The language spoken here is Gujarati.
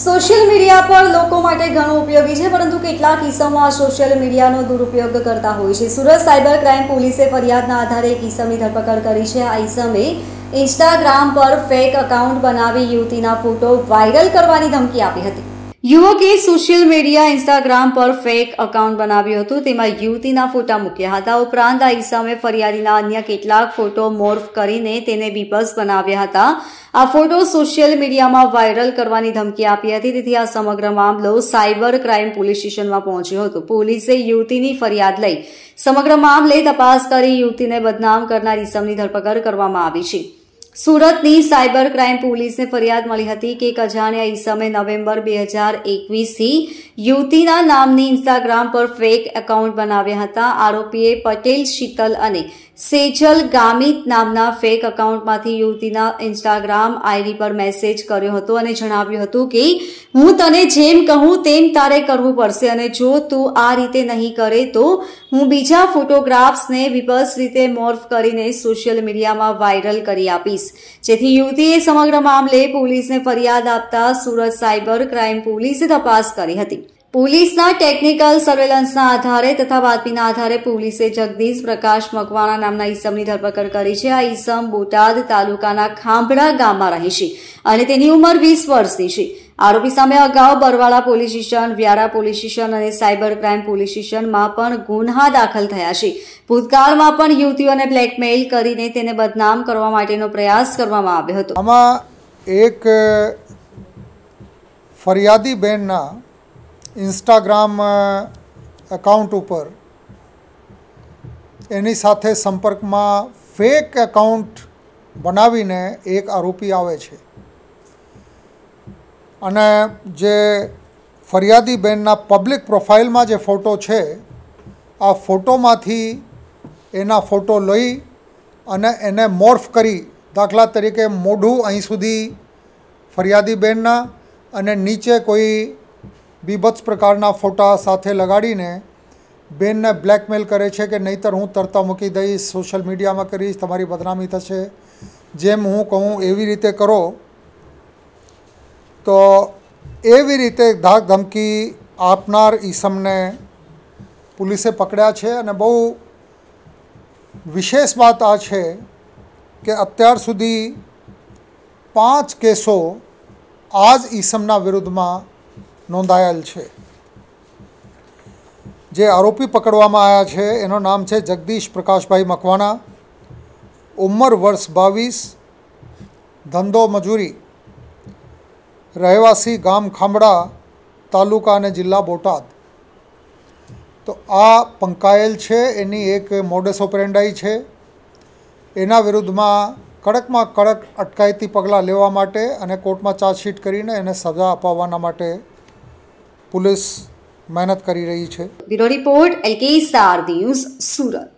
સોશિયલ મીડિયા પર લોકો માટે ઘણો ઉપયોગી છે, પરંતુ કેટલાક કિસ્સામાં આ સોશિયલ મીડિયાનો દુરુપયોગ કરતા હોય છે. સુરત સાયબર ક્રાઇમ પોલીસે ફરિયાદના આધારે એક ઈસમની ધરપકડ કરી છે. આ ઈસમે ઇન્સ્ટાગ્રામ પર ફેક એકાઉન્ટ બનાવી યુવતીના ફોટો વાયરલ કરવાની ધમકી આપી હતી. યુવકે સોશિયલ મીડિયા, ઇન્સ્ટાગ્રામ પર ફેક એકાઉન્ટ બનાવ્યું હતું. તેમાં યુવતીના ફોટા મૂક્યા હતા. ઉપરાંત આ ઈસામે ફરિયાદીના અન્ય કેટલાક ફોટો મોર્ફ કરીને તેને બીપસ બનાવ્યા હતા. આ ફોટો સોશિયલ મીડિયામાં વાયરલ કરવાની ધમકી આપી હતી. તેથી આ સમગ્ર મામલો સાયબર ક્રાઇમ પોલીસ સ્ટેશનમાં પહોંચ્યો હતો. પોલીસે યુવતીની ફરિયાદ લઈ સમગ્ર મામલે તપાસ કરી યુવતીને બદનામ કરનાર ઈસમની ધરપકડ કરવામાં આવી છે. સુરતની સાયબર ક્રાઇમ પોલીસને ફરિયાદ મળી હતી કે એક અજાણ્યા ઈસમે નવેમ્બર બે હજાર એકવીસથી યુવતીના નામની ઇન્સ્ટાગ્રામ પર ફેક એકાઉન્ટ બનાવ્યા હતા. આરોપીએ પટેલ, શીતલ અને સેજલ ગામિત નામના ફેક એકાઉન્ટમાંથી યુવતીના ઇન્સ્ટાગ્રામ આઈડી પર મેસેજ કર્યો હતો અને જણાવ્યું હતું કે, હું તને જેમ કહું તેમ તારે કરવું પડશે અને જો તું આ રીતે નહીં કરે તો હું બીજા ફોટોગ્રાફ્સને વિપસ રીતે મોર્ફ કરીને સોશિયલ મીડિયામાં વાયરલ કરી આપીશ. જેથી યુવતીએ સમગ્ર મામલે પોલીસને ફરિયાદ આપતા સુરત સાયબર ક્રાઇમ પોલીસે તપાસ કરી હતી. પોલીસના ટેકનિકલ સર્વેલન્સના આધારે તથા બાતમીના આધારે પોલીસે જગદીશ પ્રકાશ મકવાણા નામના ઈસમની ધરપકડ કરી છે. આ ઈસમ બોટાદ તાલુકાના ખાંભડા ગામમાં રહે છે અને તેની ઉંમર વીસ વર્ષની છે. આરોપી સામે અગાઉ Barwala police station, Vyara police station અને સાયબર ક્રાઇમ પોલીસ સ્ટેશનમાં પણ ગુન્હા દાખલ થયા છે. ભૂતકાળમાં પણ યુવતીઓને બ્લેકમેઇલ કરીને તેને બદનામ કરવા માટેનો પ્રયાસ કરવામાં આવ્યો હતો. આમાં એક ફરિયાદી બહેનના ઇન્સ્ટાગ્રામ એકાઉન્ટ ઉપર. એની સાથે સંપર્કમાં ફેક એકાઉન્ટ બનાવીને એક આરોપી આવે છે. અને જે ફરિયાદી બહેનના પબ્લિક પ્રોફાઇલમાં જે ફોટો છે, આ ફોટોમાંથી એના ફોટો લઈ અને એને મોર્ફ કરી દાખલા તરીકે મોઢું અહીં સુધી ફરિયાદી બહેનના અને નીચે કોઈ બીભત્સ પ્રકારના ફોટા સાથે લગાડીને બેનને બ્લેકમેલ કરે છે કે નહીંતર હું તરતા મૂકી દઈશ, સોશિયલ મીડિયામાં કરીશ, તમારી બદનામી થશે. જેમ હું કહું એવી રીતે કરો. તો એવી રીતે ધાક ધમકી આપનાર ઈસમને પોલીસે પકડ્યા છે અને બહુ વિશેષ વાત આ છે કે અત્યાર સુધી પાંચ કેસો આ જ ઈસમના વિરુદ્ધમાં નોંધાયેલ છે. જે આરોપી પકડવામાં આવ્યા છે, એનું નામ છે જગદીશ પ્રકાશભાઈ મકવાણા. ઉંમર વર્ષ બાવીસ, ધંધો મજૂરી. રહેવાસી ગામ ખાંભડા તાલુકા અને જિલ્લા બોટાદ. તો આ પંકાયેલ છે, એની એક મોડસ ઓપરેન્ડાઈ છે. એના વિરુદ્ધમાં કડકમાં કડક અટકાયતી પગલાં લેવા માટે અને કોર્ટમાં ચાર્જશીટ કરીને એને સજા અપાવવાના માટે પોલીસ મહેનત કરી રહી છે. Bureau report LK Star News Surat.